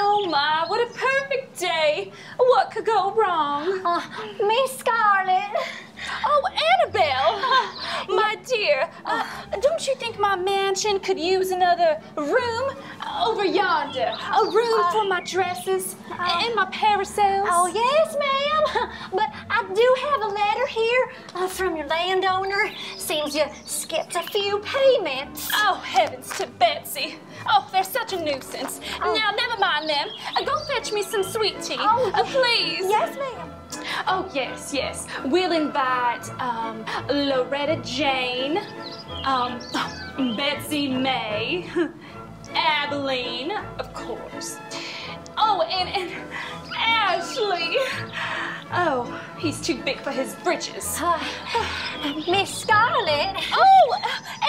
Oh my, what a perfect day. What could go wrong? Uh, Miss Scarlet. Oh, Annabelle! My dear, uh, don't you think my mansion could use another room over yonder? A room for my dresses and my parasols? Oh, yes, ma'am. But I do have a letter here uh, from your landowner. Seems you skipped a few payments. Oh, heavens to Betsy. Oh, they're such a nuisance. Now, never mind them. Uh, go fetch me some sweet tea. Oh, Uh, please. Yes, ma'am. Oh, yes, yes. We'll invite um, Loretta Jane, um, Betsy May, Abilene, of course. Oh, and, and Ashley. Oh, he's too big for his britches. Uh, Miss Scarlet. Oh,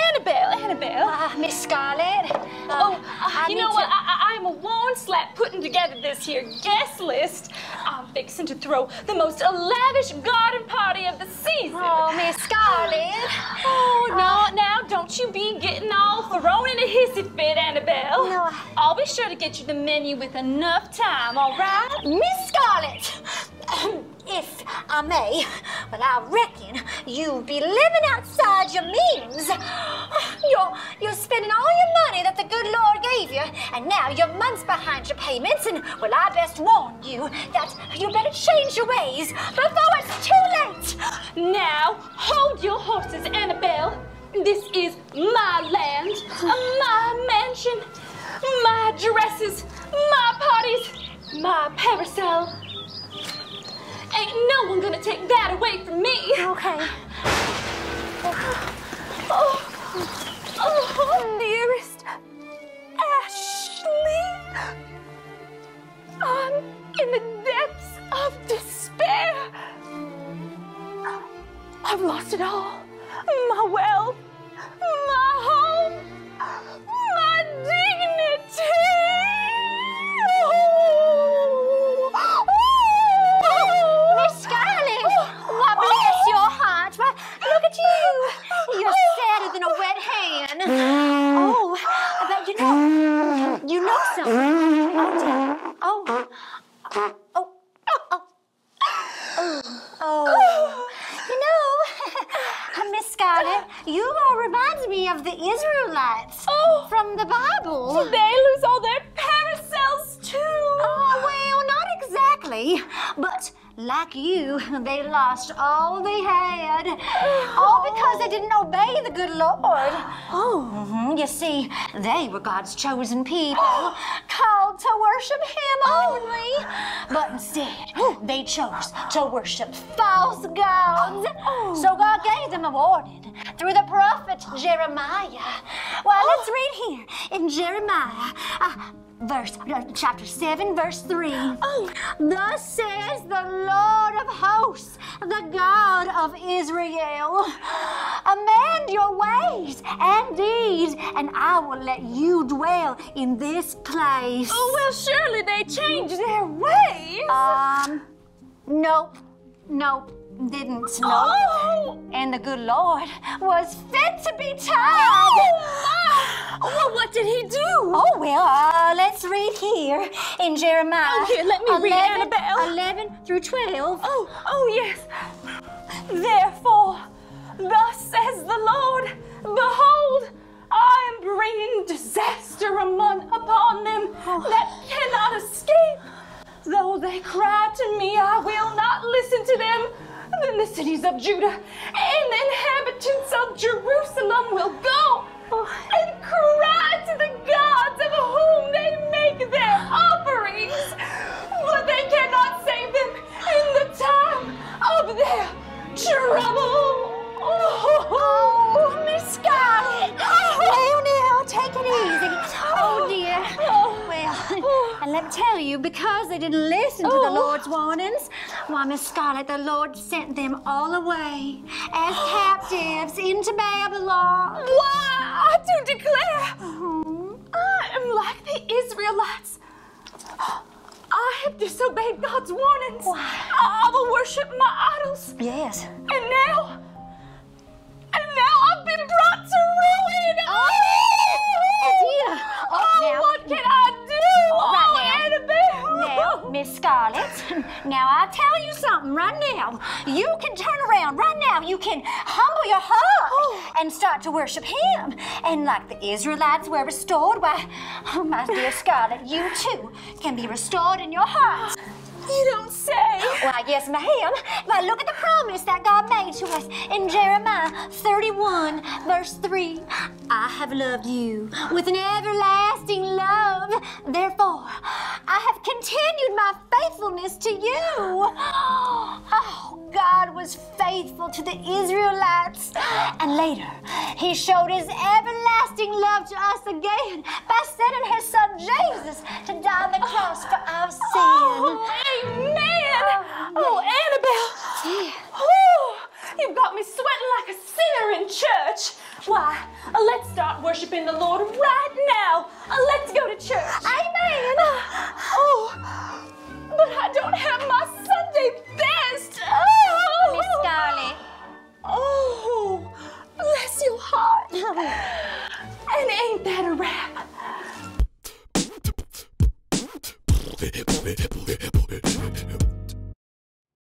Annabelle, Annabelle. Uh, Miss Scarlet. uh, Oh, I you know what? I, I, I'm a worn slap putting together this here guest list. I'm fixing to throw the most lavish garden party of the season. Oh, Miss Scarlet. Oh, no, now don't you be getting all thrown in a hissy fit, Annabelle. No, I- I'll be sure to get you the menu with enough time, all right? Miss Scarlet. If I may, well, I reckon you'd be living outside your means. You're, you're spending all your money that the good Lord gave you, and now you're months behind your payments, and, well, I best warn you that you better change your ways before it's too late. Now, hold your horses, Annabelle. This is my land, my mansion, my dresses, my parties, my parasol. Ain't no one gonna take that away from me. Okay. Oh, oh, oh dearest Ashley. I'm in the depths of despair. I've lost it all. My wealth, my home, my dignity. Miss Scarlet, why bless your heart? Why, look at you. You're sadder than a wet hen. Oh, but you know, you know something. Oh, dear. Oh, oh, oh, oh, oh, oh. You know, You all remind me of the Israelites Oh. from the Bible. Did they lose all their parasols too? Oh, well, not exactly. But like you, they lost all they had. All because they didn't obey the good Lord. Oh. Mhm, You see, they were God's chosen people, called to worship Him only. But instead, they chose to worship false gods. So God gave them a warning through the prophet Jeremiah. Well, let's read here in Jeremiah. Uh, verse uh, chapter 7 verse 3 Oh. thus says the lord of hosts the god of israel amend your ways and deeds and i will let you dwell in this place Oh, well, surely they changed their ways. um nope nope didn't nope Oh. and the good lord was fit to be tied Oh, my. Well, what did he do? Oh, well, uh, let's read here in Jeremiah. Oh, here, let me read, Annabelle. 11 through 12. Oh, oh, yes. Therefore, thus says the Lord, behold, cities of Judah and the inhabitants of Jerusalem will go and cry to the gods of whom they make their offerings, but they cannot save them in the time of their trouble. Let me tell you, because they didn't listen to the Oh. Lord's warnings, why, Miss Scarlet, the Lord sent them all away as captives into Babylon. Why, I do declare, mm-hmm. I am like the Israelites. I have disobeyed God's warnings. Why? I will worship my idols. Yes. And now, You can turn around right now. You can humble your heart oh. and start to worship Him. And like the Israelites were restored, why, oh, my dear Scarlet, you too can be restored in your heart. You don't say. Why, yes, ma'am. But look at the promise that God made to us in Jeremiah 31, verse 3. I have loved you with an everlasting love. Therefore, I have continued my faithfulness to you. Oh, God was faithful to the Israelites. And later, He showed His everlasting love to us again by sending His Son Jesus to die on the cross for our sin. Oh, worshiping the Lord right now. Uh, let's go to church. Amen. Oh, but I don't have my Sunday best. Oh, Miss Scarlet. Oh, bless your heart. And ain't that a wrap?